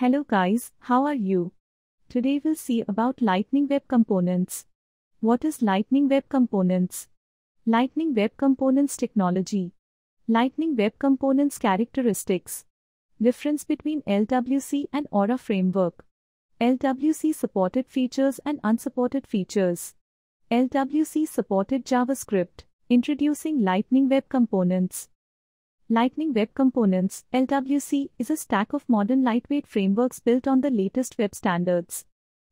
Hello guys, how are you? Today we'll see about Lightning Web Components. What is Lightning Web Components? Lightning Web Components technology. Lightning Web Components characteristics. Difference between LWC and Aura framework. LWC supported features and unsupported features. LWC supported JavaScript. Introducing Lightning Web Components. Lightning Web Components LWC is a stack of modern lightweight frameworks built on the latest web standards.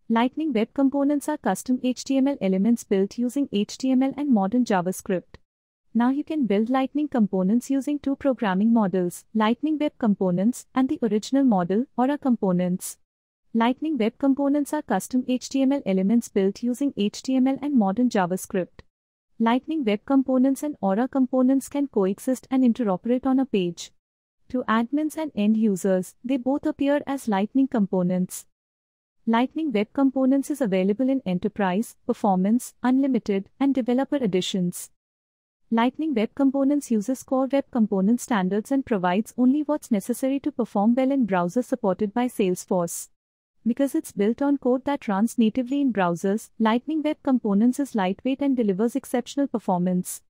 Lightning Web Components are custom HTML elements built using HTML and modern JavaScript. Now you can build Lightning components using two programming models, Lightning Web Components and the original model, Aura Components. Lightning Web Components are custom HTML elements built using HTML and modern JavaScript. Lightning Web Components and Aura Components can coexist and interoperate on a page. To admins and end users, they both appear as Lightning Components. Lightning Web Components is available in Enterprise, Performance, Unlimited, and Developer editions. Lightning Web Components uses core web component standards and provides only what's necessary to perform well in browsers supported by Salesforce. Because it's built on code that runs natively in browsers, Lightning Web Components is lightweight and delivers exceptional performance.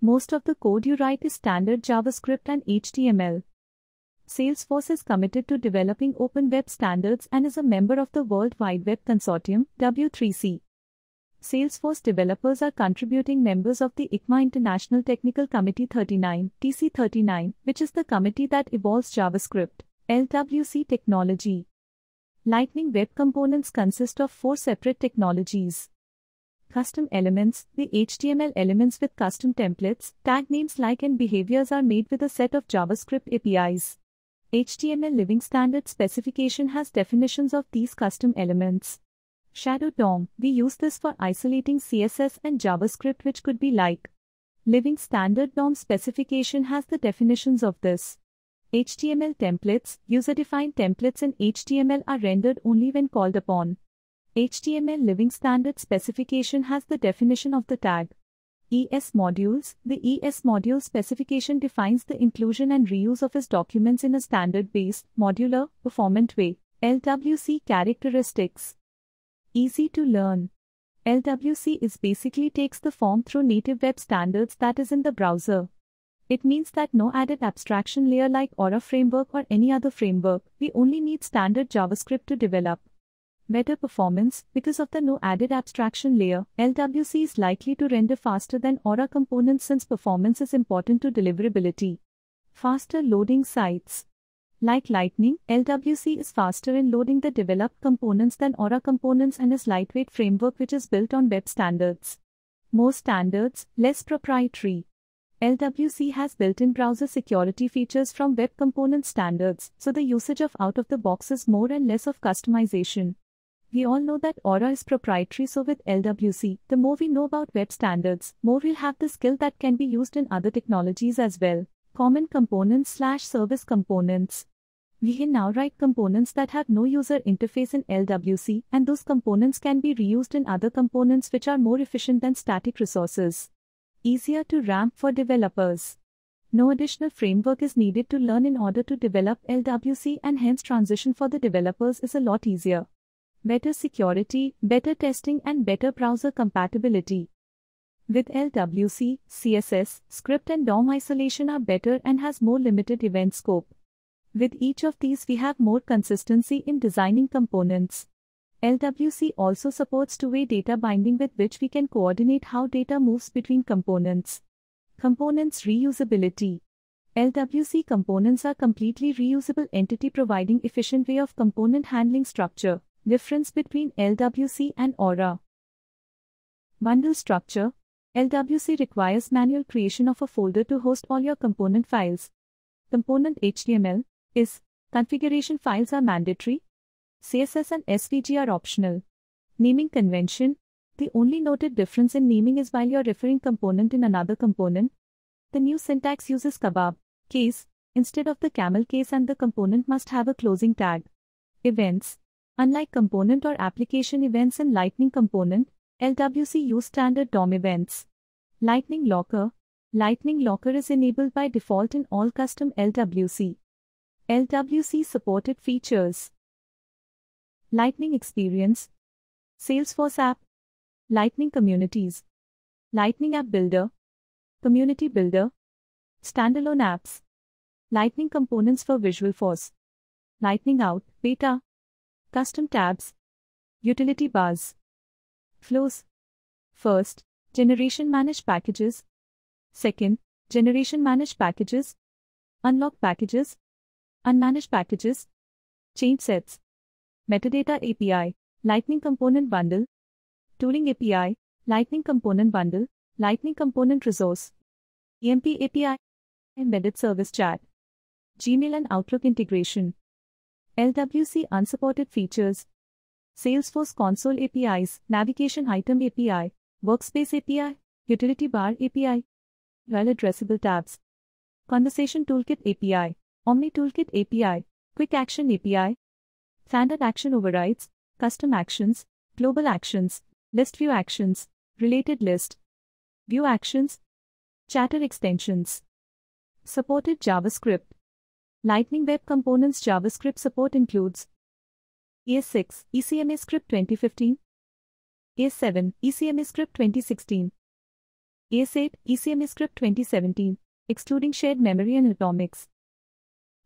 Most of the code you write is standard JavaScript and HTML. Salesforce is committed to developing open web standards and is a member of the World Wide Web Consortium, W3C. Salesforce developers are contributing members of the Ecma International Technical Committee 39, TC39, which is the committee that evolves JavaScript, LWC technology. Lightning Web Components consist of four separate technologies. Custom elements, the HTML elements with custom templates, tag names like and behaviors are made with a set of JavaScript APIs. HTML Living Standard specification has definitions of these custom elements. Shadow DOM, we use this for isolating CSS and JavaScript which could be like. Living Standard DOM specification has the definitions of this. HTML templates, user-defined templates in HTML are rendered only when called upon. HTML Living Standard specification has the definition of the tag. ES modules The ES module specification defines the inclusion and reuse of its documents in a standard based, modular, performant way. LWC characteristics Easy to learn. LWC is basically takes the form through native web standards that is in the browser. It means that no added abstraction layer like Aura framework or any other framework, we only need standard JavaScript to develop. Better performance, because of the no added abstraction layer, LWC is likely to render faster than Aura components since performance is important to deliverability. Faster loading sites. Like Lightning, LWC is faster in loading the developed components than Aura components and is lightweight framework which is built on web standards. More standards, less proprietary. LWC has built-in browser security features from web component standards, so the usage of out-of-the-box is more and less of customization. We all know that Aura is proprietary so with LWC, the more we know about web standards, more we'll have the skill that can be used in other technologies as well. Common components slash service components. We can now write components that have no user interface in LWC and those components can be reused in other components which are more efficient than static resources. Easier to ramp for developers. No additional framework is needed to learn in order to develop LWC and hence transition for the developers is a lot easier better security, better testing, and better browser compatibility. With LWC, CSS, script, and DOM isolation are better and has more limited event scope. With each of these, we have more consistency in designing components. LWC also supports two-way data binding with which we can coordinate how data moves between components. Components reusability. LWC components are completely reusable entity providing efficient way of component handling structure. Difference between LWC and Aura. Bundle structure. LWC requires manual creation of a folder to host all your component files. Component HTML is configuration files are mandatory. CSS and SVG are optional. Naming convention. The only noted difference in naming is while you're referring component in another component. The new syntax uses kebab case instead of the camel case and the component must have a closing tag. Events. Unlike component or application events in Lightning component, LWC use standard DOM events. Lightning Locker Lightning Locker is enabled by default in all custom LWC. LWC supported features. Lightning Experience, Salesforce app, Lightning Communities, Lightning App Builder, Community Builder, Standalone apps, Lightning components for Visualforce, Lightning Out, Beta, Custom tabs, Utility bars, Flows. First, Generation Manage Packages. Second, Generation Manage Packages, Unlock Packages, Unmanaged Packages, Change Sets, Metadata API, Lightning Component Bundle, Tooling API, Lightning Component Bundle, Lightning Component Resource, EMP API, Embedded Service Chat, Gmail and Outlook integration, LWC unsupported features, Salesforce Console APIs, Navigation Item API, Workspace API, Utility Bar API, URL Addressable Tabs, Conversation Toolkit API, Omni Toolkit API, Quick Action API, Standard Action Overrides, Custom Actions, Global Actions, List View Actions, Related List, View Actions, Chatter Extensions. Supported JavaScript. Lightning Web Components JavaScript support includes ES6 ECMAScript 2015, ES7 ECMAScript 2016, ES8 ECMAScript 2017, excluding shared memory and atomics,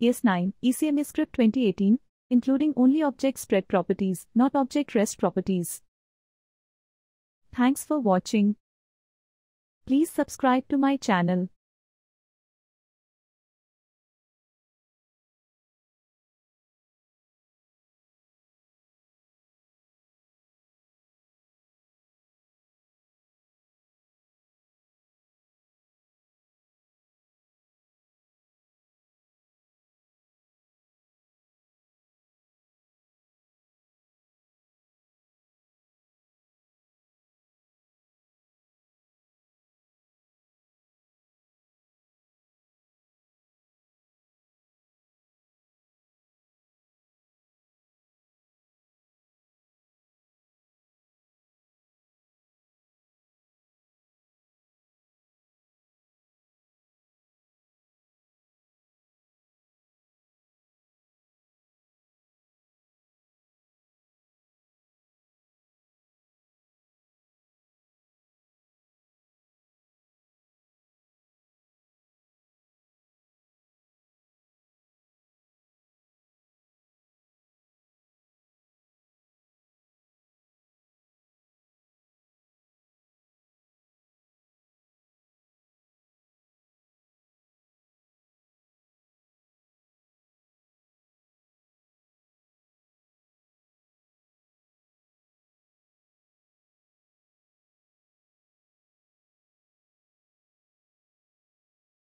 ES9 ECMAScript 2018, including only object spread properties, not object rest properties. Thanks for watching. Please subscribe to my channel.